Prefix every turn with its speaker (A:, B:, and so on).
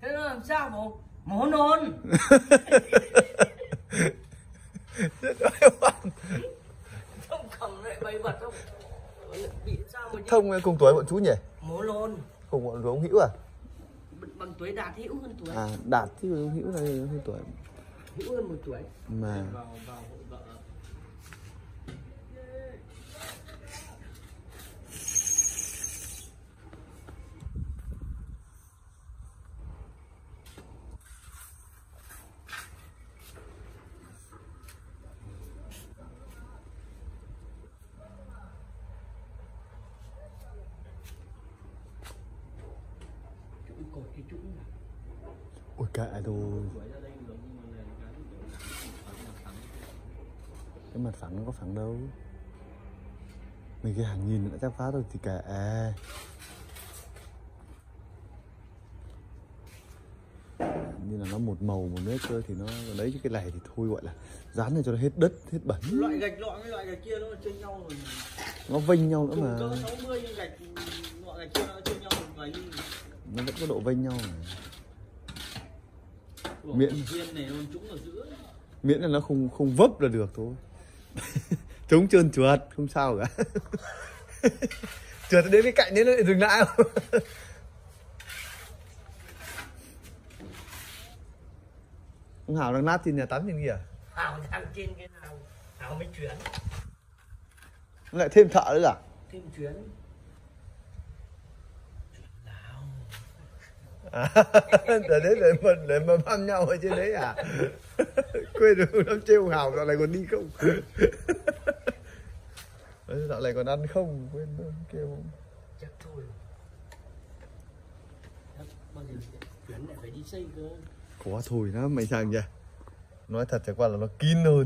A: thế nó làm sao bố muốn nôn không cầm lại bày vật không? Bị sao mà
B: Thông cùng tuổi bọn chú nhỉ?
A: muốn nôn
B: Cùng bọn ông Hữu à?
A: bằng tuổi đạt hữu hơn tuổi.
B: À, Đạt thì ông Hữu là hơn tuổi.
A: hữu hơn một tuổi.
B: Mà
A: vào vào hội vợ cột cái
B: ôi kệ thôi. Cái mặt phẳng nó có phẳng đâu. Mấy cái hàng nhìn đã chắc phá rồi thì kệ. như là nó một màu một nét cơ thì nó lấy chứ cái này thì thôi gọi là dán này cho nó hết đất hết bẩn
A: loại gạch lọ với loại gạch kia nó chênh nhau rồi
B: nó vênh nhau nữa
A: cùng
B: mà
A: cỡ 60 nhưng gạch lọ gạch kia nó chênh nhau một vài ly
B: nó vẫn có độ vênh nhau.
A: Của
B: Miễn-
A: này nó trúng ở giữa
B: miễn là nó không không vấp là được thôi. Chống trơn trượt không sao cả. Trượt đến cái cạnh đấy nó lại dừng lại. Không ông hảo đang nát trên nhà tắm trên kia à?
A: hào đang trên cái nào? Hào mới chuyển.
B: Nó lại thêm thợ nữa à?
A: Thêm chuyến
B: À, để đấy để mà để mà băm nhau ở trên đấy à? Quên được nó trêu hào dạo này còn đi không? Dạo này còn ăn không? Quên kêu.
A: Chắc thôi. Bao giờ chuyển lại phải đi xây cơ.
B: Có thôi nó mày sang chưa nói thật chẳng qua là nó kín hơn thôi